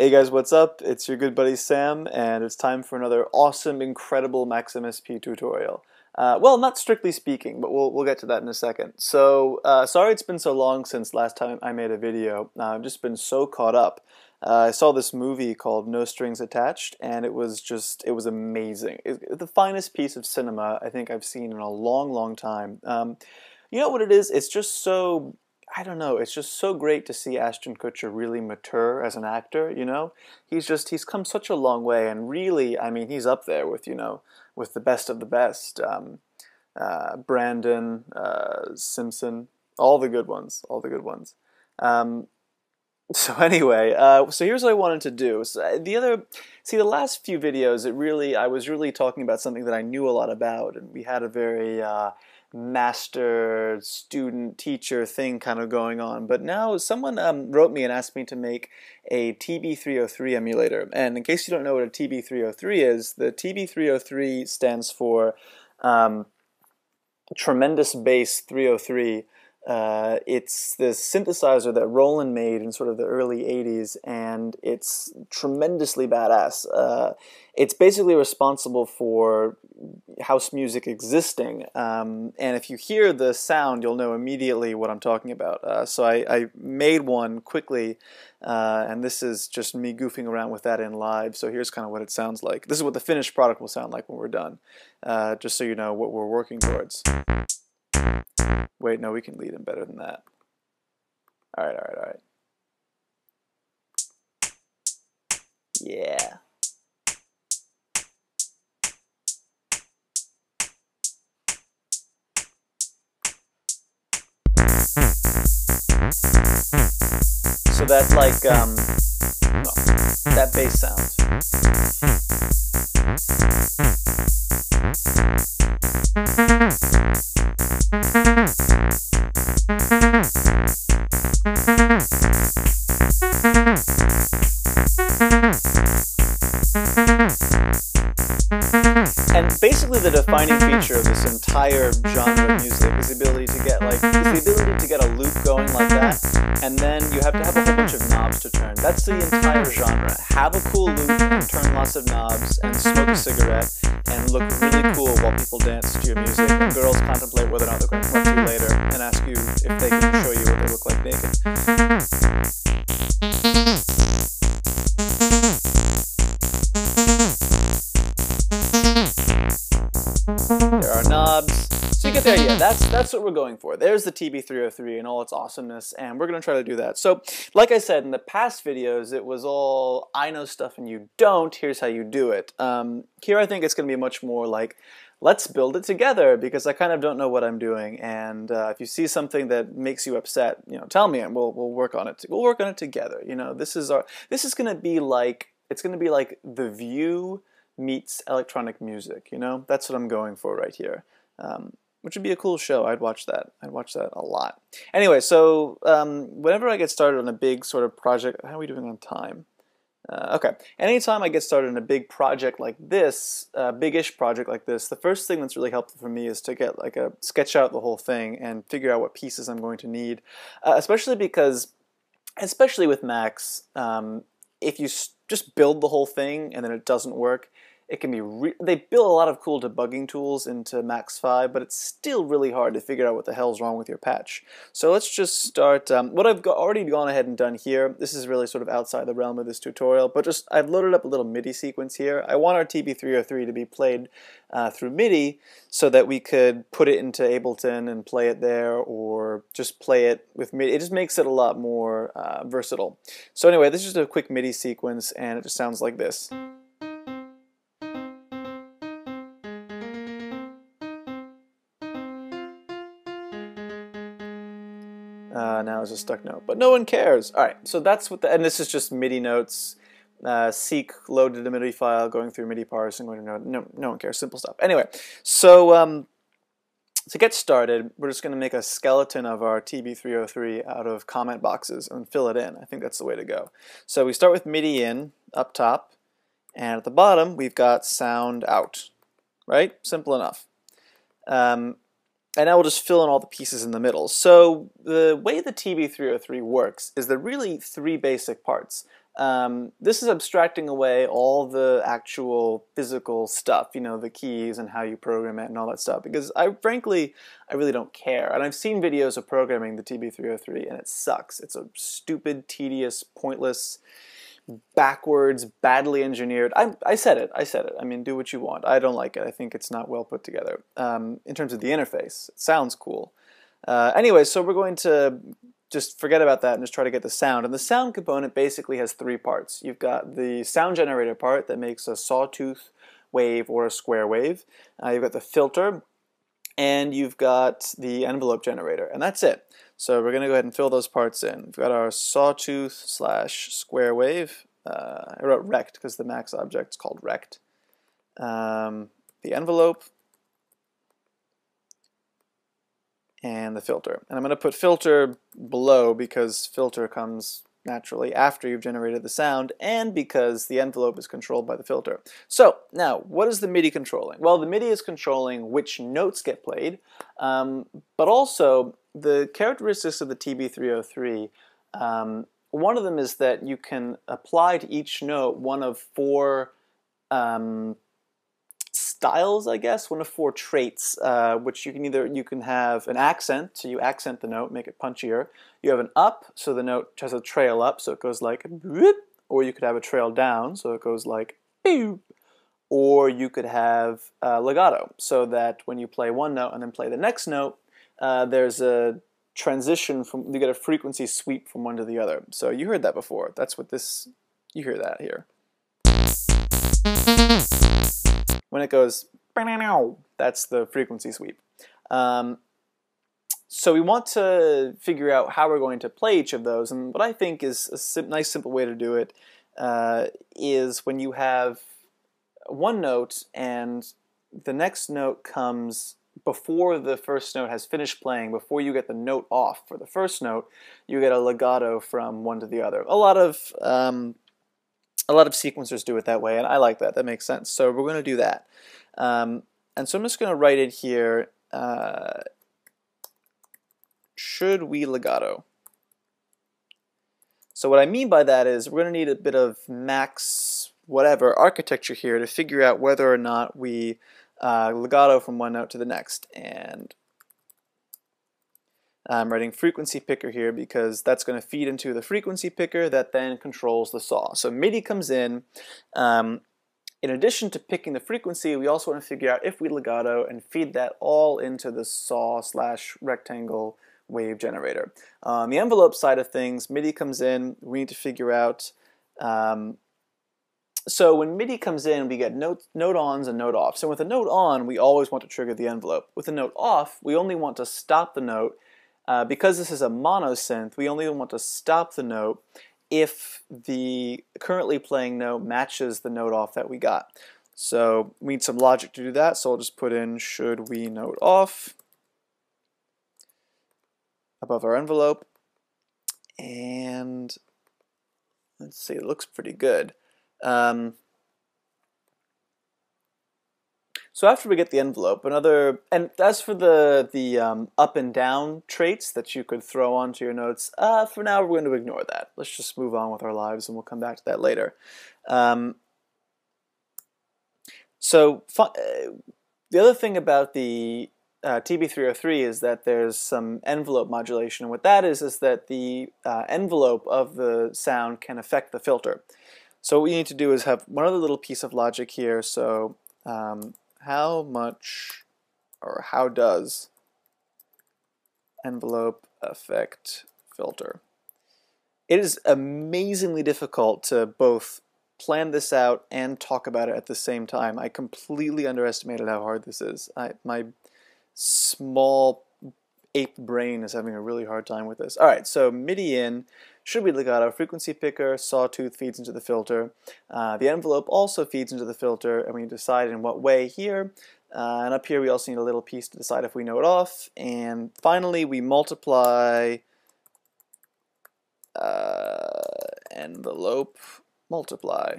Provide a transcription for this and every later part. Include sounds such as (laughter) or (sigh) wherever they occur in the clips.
Hey guys, what's up? It's your good buddy Sam, and it's time for another awesome, incredible Max MSP tutorial. Uh, well, not strictly speaking, but we'll, we'll get to that in a second. So, uh, sorry it's been so long since last time I made a video. Uh, I've just been so caught up. Uh, I saw this movie called No Strings Attached, and it was just, it was amazing. The finest piece of cinema I think I've seen in a long, long time. Um, you know what it is? It's just so I don't know, it's just so great to see Ashton Kutcher really mature as an actor, you know? He's just, he's come such a long way, and really, I mean, he's up there with, you know, with the best of the best. Um, uh, Brandon, uh, Simpson, all the good ones, all the good ones. Um, (laughs) so anyway, uh, so here's what I wanted to do. So uh, the other, see, the last few videos, it really, I was really talking about something that I knew a lot about, and we had a very uh, master student teacher thing kind of going on. But now someone um, wrote me and asked me to make a TB303 emulator. And in case you don't know what a TB303 is, the TB303 stands for um, Tremendous Bass 303 uh, it's this synthesizer that Roland made in sort of the early 80s, and it's tremendously badass. Uh, it's basically responsible for house music existing, um, and if you hear the sound, you'll know immediately what I'm talking about. Uh, so I, I, made one quickly, uh, and this is just me goofing around with that in live. So here's kind of what it sounds like. This is what the finished product will sound like when we're done, uh, just so you know what we're working towards. Wait, no, we can lead him better than that. All right, all right, all right. Yeah. So that's like, um, that bass sound. And basically the defining feature of this entire genre of music is the ability to get like is the ability to get a loop going like that, and then you have to have a whole bunch of knobs to turn. That's the entire genre. Have a cool loop turn lots of knobs and smoke a cigarette and look really cool while people dance to your music and girls contemplate whether or not they're going to come to you later and ask you if they can show you what they look like naked. That's what we're going for. There's the TB303 and all its awesomeness, and we're going to try to do that. So, like I said in the past videos, it was all I know stuff and you don't. Here's how you do it. Um, here, I think it's going to be much more like let's build it together because I kind of don't know what I'm doing. And uh, if you see something that makes you upset, you know, tell me and we'll we'll work on it. We'll work on it together. You know, this is our this is going to be like it's going to be like the view meets electronic music. You know, that's what I'm going for right here. Um, which would be a cool show. I'd watch that. I'd watch that a lot. Anyway, so um, whenever I get started on a big sort of project, how are we doing on time? Uh, okay, anytime I get started on a big project like this, a uh, big-ish project like this, the first thing that's really helpful for me is to get like a sketch out the whole thing and figure out what pieces I'm going to need, uh, especially because, especially with Max, um, if you just build the whole thing and then it doesn't work, it can be re- they build a lot of cool debugging tools into Max 5, but it's still really hard to figure out what the hell's wrong with your patch. So let's just start. Um, what I've got, already gone ahead and done here. This is really sort of outside the realm of this tutorial, but just I've loaded up a little MIDI sequence here. I want our TB303 to be played uh, through MIDI so that we could put it into Ableton and play it there, or just play it with MIDI. It just makes it a lot more uh, versatile. So anyway, this is just a quick MIDI sequence, and it just sounds like this. Now it's a stuck note, but no one cares. All right, so that's what the, and this is just MIDI notes. Uh, seq loaded a MIDI file, going through MIDI parse and going to no, no, no one cares. Simple stuff. Anyway, so um, to get started, we're just going to make a skeleton of our TB303 out of comment boxes and fill it in. I think that's the way to go. So we start with MIDI in up top, and at the bottom we've got sound out. Right? Simple enough. Um, and I will just fill in all the pieces in the middle. So the way the TB303 works is there really three basic parts. um, this is abstracting away all the actual physical stuff, you know, the keys and how you program it and all that stuff. Because I, frankly, I really don't care. And I've seen videos of programming the TB303, and it sucks. It's a stupid, tedious, pointless, backwards, badly engineered. I, I said it. I said it. I mean, do what you want. I don't like it. I think it's not well put together. Um, in terms of the interface, it sounds cool. Uh, anyway, so we're going to just forget about that and just try to get the sound. And the sound component basically has three parts. You've got the sound generator part that makes a sawtooth wave or a square wave. Uh, you've got the filter, and you've got the envelope generator, and that's it. So we're going to go ahead and fill those parts in. We've got our sawtooth slash square wave. Uh, I wrote rect because the max object is called rect. Um, the envelope, and the filter. And I'm going to put filter below because filter comes naturally after you've generated the sound and because the envelope is controlled by the filter. So now, what is the MIDI controlling? Well, the MIDI is controlling which notes get played, um, but also the characteristics of the TB303, um, one of them is that you can apply to each note one of four um, styles, I guess, one of four traits, uh, which you can either you can have an accent, so you accent the note, make it punchier. You have an up, so the note has a trail up, so it goes like, or you could have a trail down, so it goes like, or you could have uh, legato, so that when you play one note and then play the next note, uh, there's a transition from you get a frequency sweep from one to the other. So you heard that before. That's what this you hear that here when it goes, that's the frequency sweep. Um, so we want to figure out how we're going to play each of those, and what I think is a sim nice simple way to do it uh, is when you have one note and the next note comes before the first note has finished playing, before you get the note off for the first note, you get a legato from one to the other. A lot of um, a lot of sequencers do it that way, and I like that. That makes sense. So we're going to do that. Um, and so I'm just going to write it here. Uh, should we legato? So what I mean by that is we're going to need a bit of max whatever architecture here to figure out whether or not we uh, legato from one note to the next. And I'm writing frequency picker here because that's going to feed into the frequency picker that then controls the saw. So MIDI comes in. Um, in addition to picking the frequency, we also want to figure out if we legato and feed that all into the saw slash rectangle wave generator. On um, the envelope side of things, MIDI comes in. We need to figure out um, so when MIDI comes in, we get note, note ons and note offs. And with a note on, we always want to trigger the envelope. With a note off, we only want to stop the note uh, because this is a monosynth, we only want to stop the note if the currently playing note matches the note off that we got. So we need some logic to do that, so I'll just put in should we note off above our envelope. And let's see, it looks pretty good. Um, So after we get the envelope, another, and as for the the um, up and down traits that you could throw onto your notes, uh, for now we're going to ignore that. Let's just move on with our lives, and we'll come back to that later. Um, so uh, the other thing about the uh, TB303 is that there's some envelope modulation, and what that is is that the uh, envelope of the sound can affect the filter. So what we need to do is have one other little piece of logic here. So um, how much or how does envelope affect filter? It is amazingly difficult to both plan this out and talk about it at the same time. I completely underestimated how hard this is. I, my small ape brain is having a really hard time with this. All right, so MIDI in should be legato. Frequency picker, sawtooth feeds into the filter. Uh, the envelope also feeds into the filter, and we decide in what way here. Uh, and up here we also need a little piece to decide if we note off. And finally we multiply uh, envelope multiply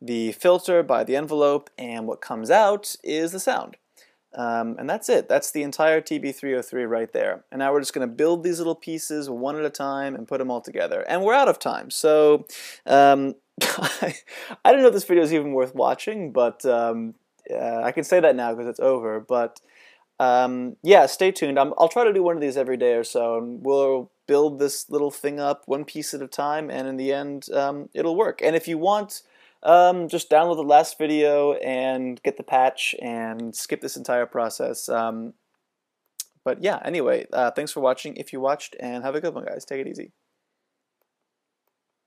the filter by the envelope, and what comes out is the sound. Um, and that's it. That's the entire TB303 right there. And now we're just going to build these little pieces one at a time and put them all together. And we're out of time. So um, (laughs) I don't know if this video is even worth watching, but um, uh, I can say that now because it's over. But um, yeah, stay tuned. i will try to do one of these every day or so, and we'll build this little thing up one piece at a time, and in the end, um, it'll work. And if you want um, just download the last video and get the patch and skip this entire process. Um, but yeah, anyway, uh, thanks for watching if you watched, and have a good one, guys. Take it easy.